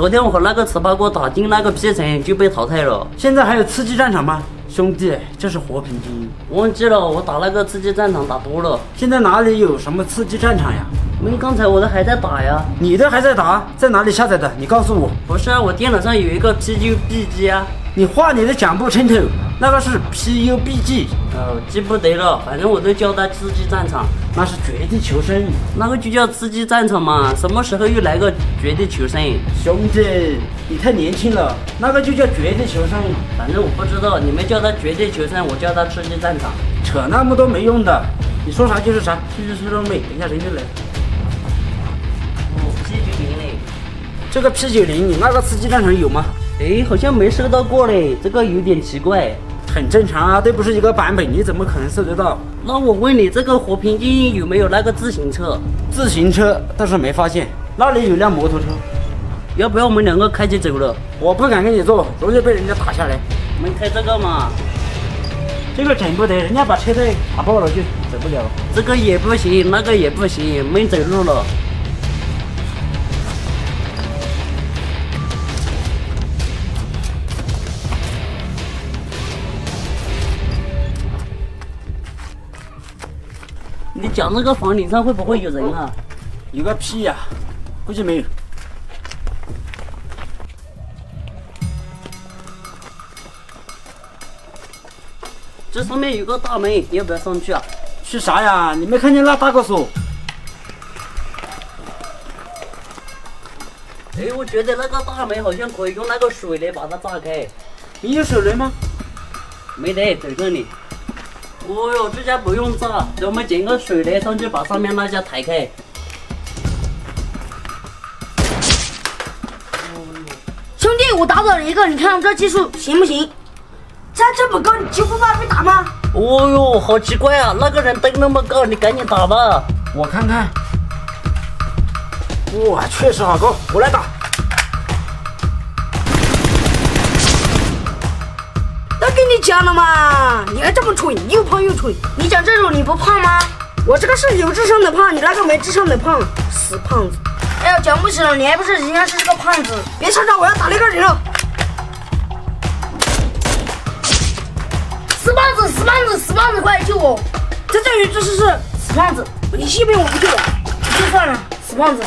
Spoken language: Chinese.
昨天我和那个糍粑哥打进那个 P 城就被淘汰了。现在还有刺激战场吗？兄弟，这是和平精英。忘记了，我打那个刺激战场打多了。现在哪里有什么刺激战场呀？没，刚才我的还在打呀。你的还在打？在哪里下载的？你告诉我。不是啊，我电脑上有一个 PUBG 啊。你话你的讲不清楚，那个是 PUBG。哦，记不得了，反正我都叫它吃鸡战场。那是绝地求生，那个就叫吃鸡战场嘛。什么时候又来个绝地求生？兄弟，你太年轻了，那个就叫绝地求生。反正我不知道，你们叫它绝地求生，我叫它吃鸡战场。扯那么多没用的，你说啥就是啥。继续收装备，等一下人就来。哦，P 九零嘞。这个 P 九零，你那个刺激战场有吗？哎，好像没收到过嘞，这个有点奇怪。很正常啊，都不是一个版本，你怎么可能收得到？那我问你，这个和平精英有没有那个自行车？自行车倒是没发现，那里有辆摩托车，要不要我们两个开起走了？我不敢跟你坐，容易被人家打下来。我们开这个嘛，这个整不得，人家把车队打爆了就走不了。这个也不行，那个也不行，没走路了。你讲那个房顶上会不会有人啊？有个屁呀，估计没有。这上面有个大门，你要不要上去啊？去啥呀？你没看见那大个锁？哎，我觉得那个大门好像可以用那个水雷把它炸开。你有手雷吗？没得，在这里。哦哟，这家不用炸，等我们捡个水雷上去，把上面那家抬开。兄弟，我打倒了一个，你看我这技术行不行？站这么高，你就不怕被打吗？哦哟，好奇怪啊！那个人登那么高，你赶紧打吧。我看看。哇，确实好高，我来打。都跟你讲了嘛，你蠢，又胖又蠢。你讲这种你不胖吗？我这个是有智商的胖，你那个没智商的胖，死胖子。哎呀，讲不起了，你还不是人家是这个胖子？别吵吵，我要打那个人了。死胖子，死胖子，死胖子，快来救我！这这里，这是是死胖子，你信不信我不救了？就算了，死胖子。